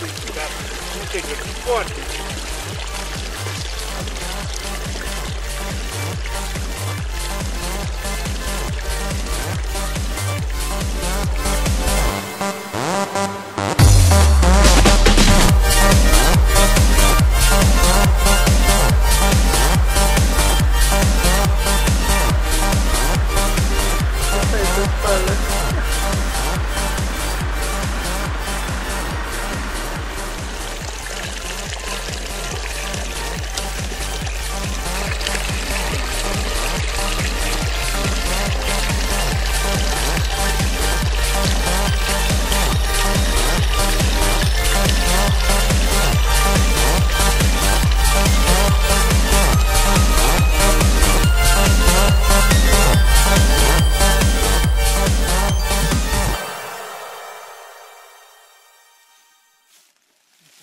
felicidade, não seja de forte.